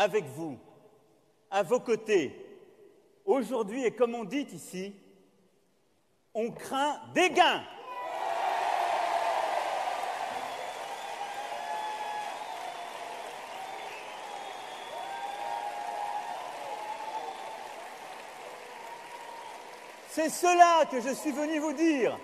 avec vous, à vos côtés, aujourd'hui, et comme on dit ici, on craint des gains. C'est cela que je suis venu vous dire.